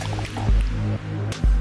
Thank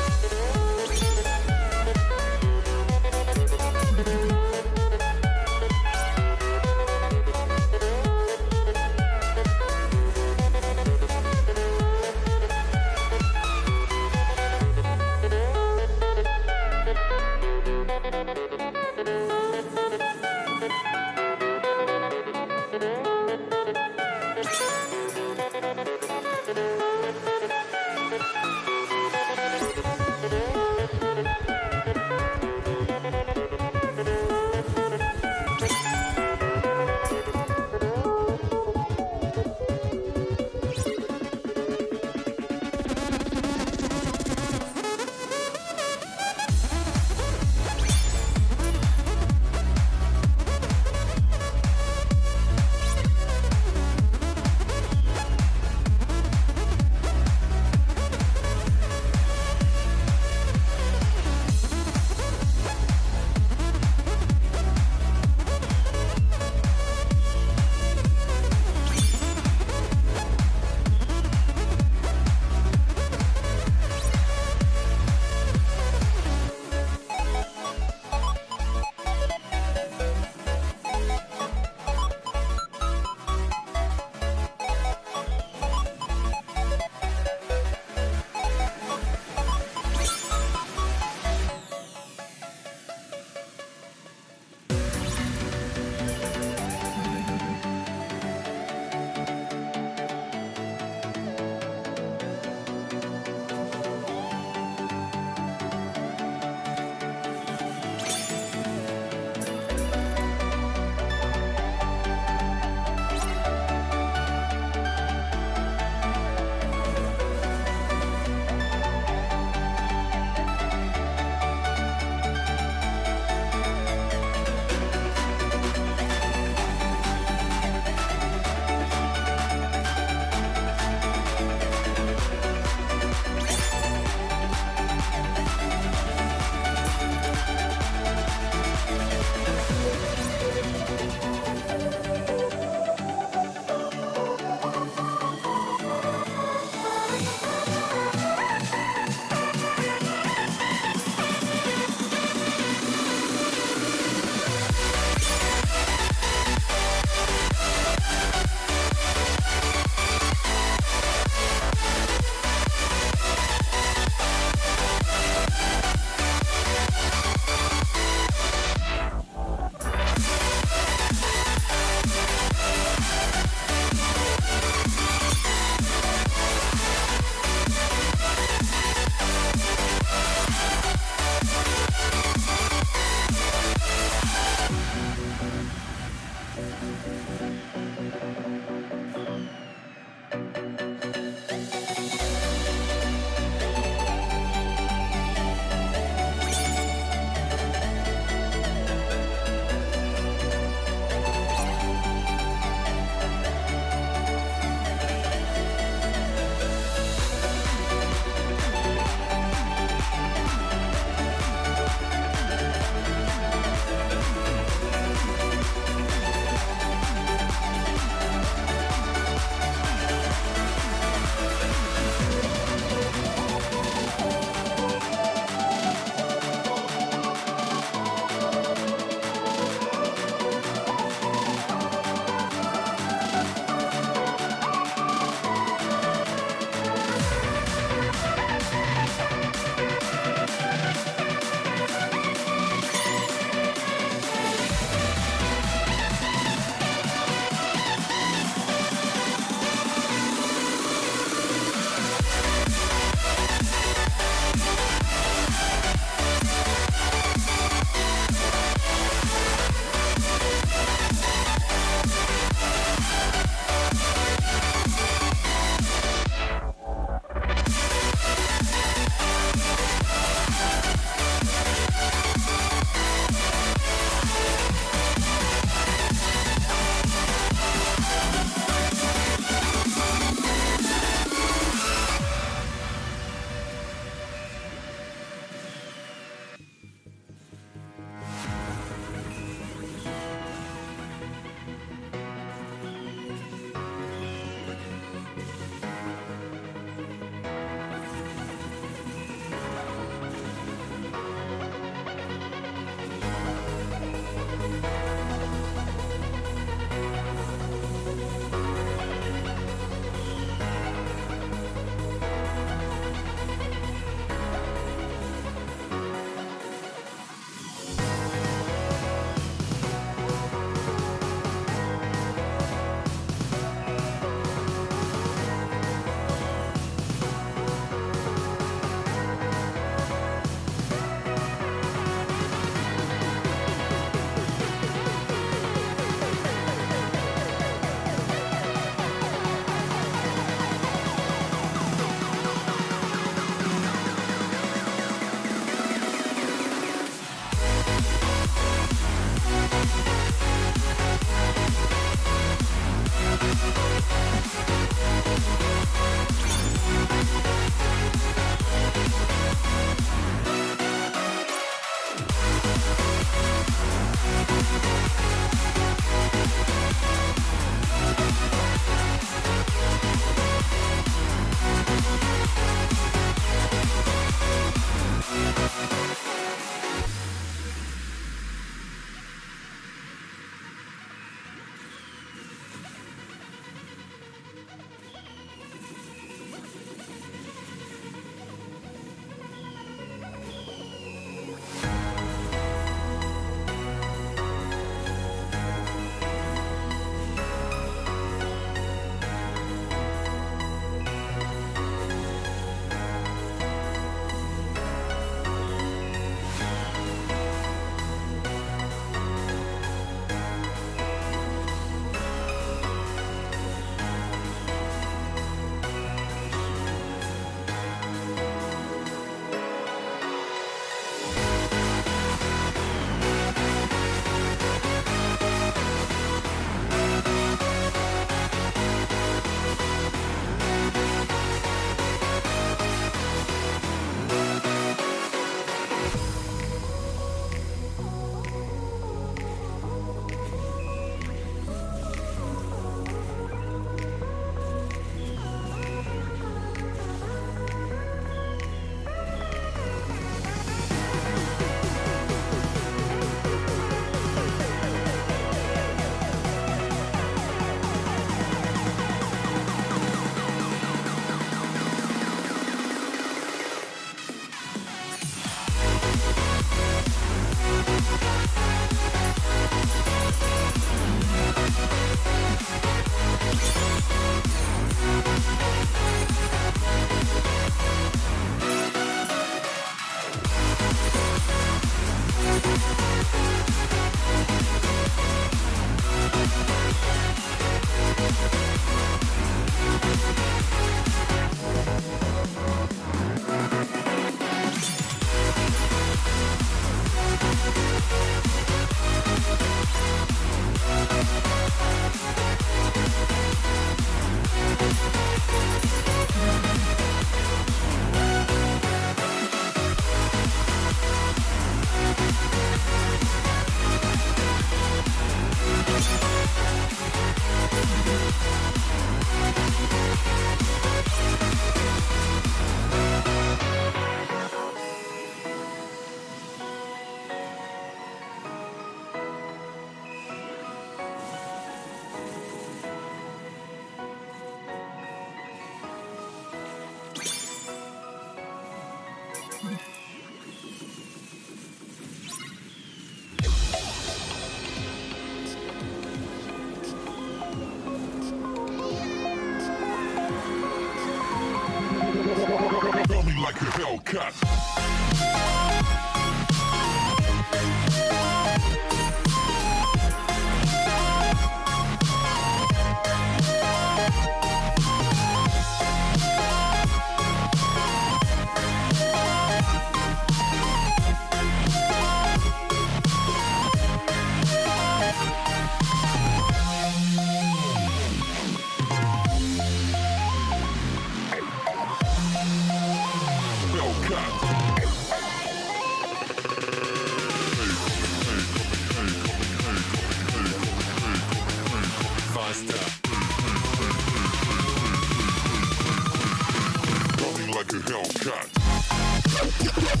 Yeah.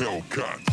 Hellcat.